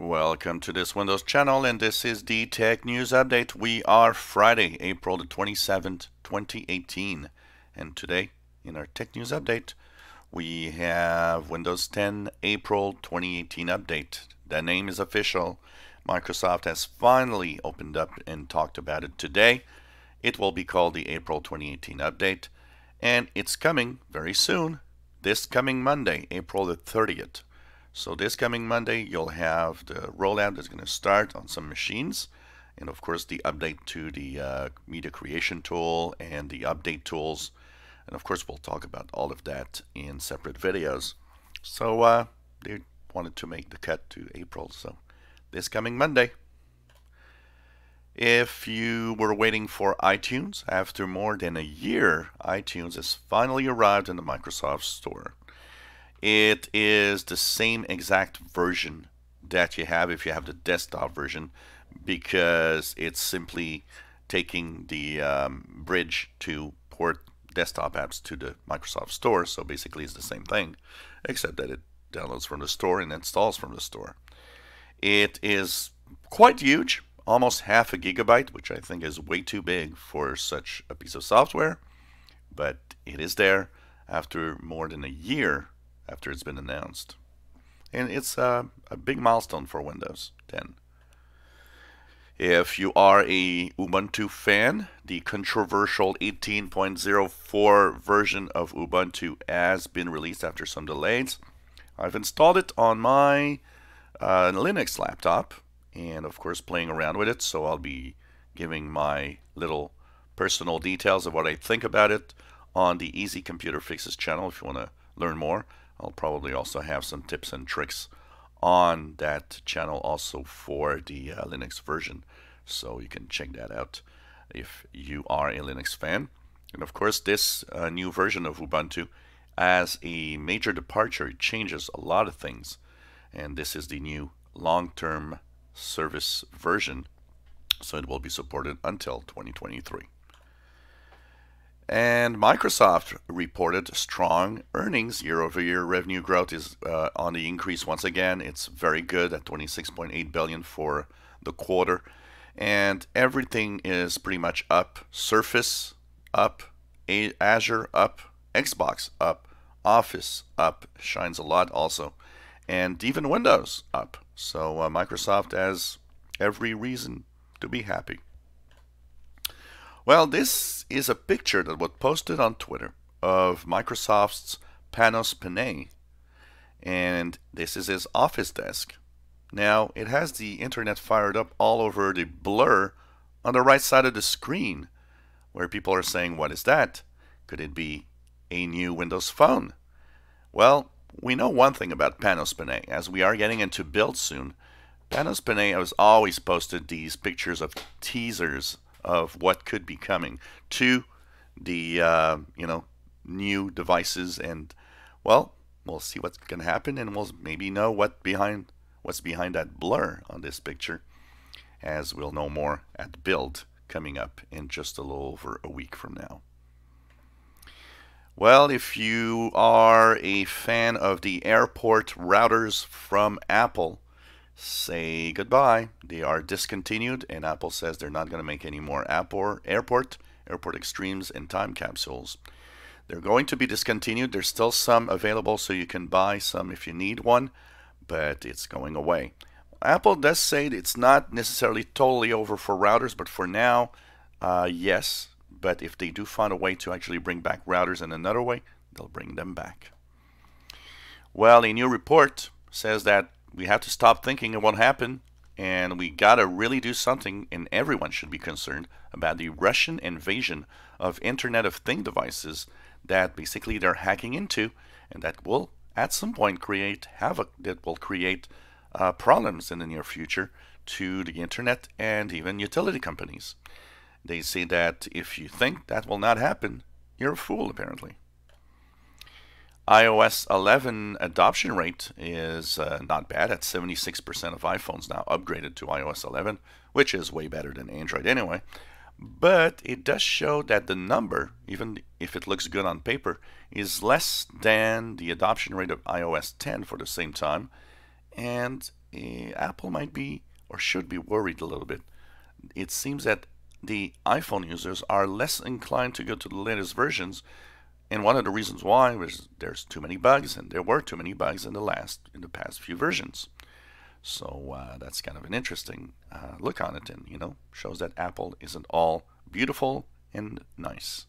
Welcome to this Windows channel and this is the Tech News Update. We are Friday, April the 27th, 2018 and today in our Tech News Update we have Windows 10 April 2018 Update. The name is official. Microsoft has finally opened up and talked about it today. It will be called the April 2018 Update and it's coming very soon, this coming Monday, April the 30th. So this coming Monday, you'll have the rollout that's going to start on some machines. And of course, the update to the uh, media creation tool and the update tools. And of course, we'll talk about all of that in separate videos. So uh, they wanted to make the cut to April. So this coming Monday. If you were waiting for iTunes, after more than a year, iTunes has finally arrived in the Microsoft Store. It is the same exact version that you have if you have the desktop version because it's simply taking the um, bridge to port desktop apps to the Microsoft Store. So basically it's the same thing except that it downloads from the store and installs from the store. It is quite huge, almost half a gigabyte, which I think is way too big for such a piece of software, but it is there after more than a year after it's been announced. And it's a, big milestone for Windows 10. If you are a Ubuntu fan, the controversial 18.04 version of Ubuntu has been released after some delays. I've installed it on my uh, Linux laptop and of course playing around with it so I'll be giving my little personal details of what I think about it on the Easy Computer Fixes channel if you want to learn more. I'll probably also have some tips and tricks on that channel also for the uh, Linux version. So you can check that out if you are a Linux fan. And of course, this uh, new version of Ubuntu as a major departure, it changes a lot of things. And this is the new long-term service version. So it will be supported until 2023. And Microsoft reported strong earnings. Year over year revenue growth is uh, on the increase once again. It's very good at 26.8 billion for the quarter. And everything is pretty much up. Surface up, Azure up, Xbox up, Office up, shines a lot also. And even Windows up. So uh, Microsoft has every reason to be happy. Well, this is a picture that was posted on Twitter of Microsoft's Panos Panay, and this is his office desk. Now, it has the internet fired up all over the blur on the right side of the screen, where people are saying, what is that? Could it be a new Windows Phone? Well, we know one thing about Panos Panay. As we are getting into build soon, Panos Panay has always posted these pictures of teasers of what could be coming to the uh, you know new devices. And well we'll see what's going to happen and we'll maybe know what behind what's behind that blur on this picture as we'll know more at build coming up in just a little over a week from now. Well if you are a fan of the airport routers from Apple say goodbye. They are discontinued, and Apple says they're not going to make any more Airport, Airport, Airport Extremes, and Time Capsules. They're going to be discontinued. There's still some available, so you can buy some if you need one, but it's going away. Apple does say it's not necessarily totally over for routers, but for now, uh, yes. But if they do find a way to actually bring back routers in another way, they'll bring them back. Well, a new report says that we have to stop thinking of what happened and we gotta really do something and everyone should be concerned about the Russian invasion of Internet of Thing devices that basically they're hacking into and that will at some point create havoc that will create uh, problems in the near future to the internet and even utility companies. They say that if you think that will not happen, you're a fool apparently iOS 11 adoption rate is uh, not bad at 76% of iPhones now upgraded to iOS 11, which is way better than Android anyway. But it does show that the number, even if it looks good on paper, is less than the adoption rate of iOS 10 for the same time. and uh, Apple might be or should be worried a little bit. It seems that the iPhone users are less inclined to go to the latest versions, and one of the reasons why was there's too many bugs, and there were too many bugs in the last in the past few versions. So uh, that's kind of an interesting uh, look on it, and you know shows that Apple isn't all beautiful and nice.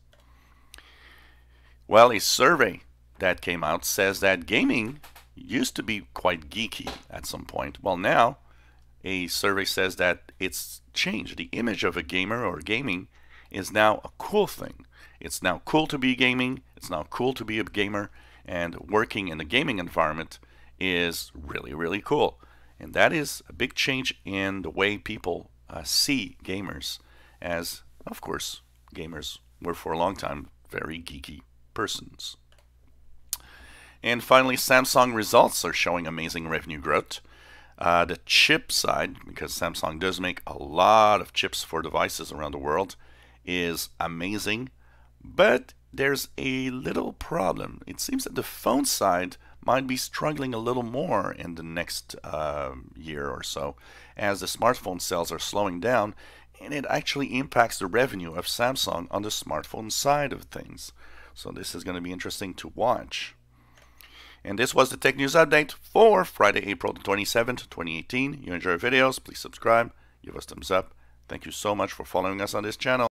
Well, a survey that came out says that gaming used to be quite geeky at some point. Well, now a survey says that it's changed. The image of a gamer or gaming is now a cool thing. It's now cool to be gaming. It's now cool to be a gamer, and working in a gaming environment is really, really cool. And that is a big change in the way people uh, see gamers, as, of course, gamers were for a long time very geeky persons. And finally, Samsung results are showing amazing revenue growth. Uh, the chip side, because Samsung does make a lot of chips for devices around the world, is amazing. But there's a little problem. It seems that the phone side might be struggling a little more in the next uh, year or so as the smartphone sales are slowing down and it actually impacts the revenue of Samsung on the smartphone side of things. So this is going to be interesting to watch. And this was the Tech News Update for Friday, April 27th, 2018. You enjoy our videos, please subscribe, give us thumbs up. Thank you so much for following us on this channel.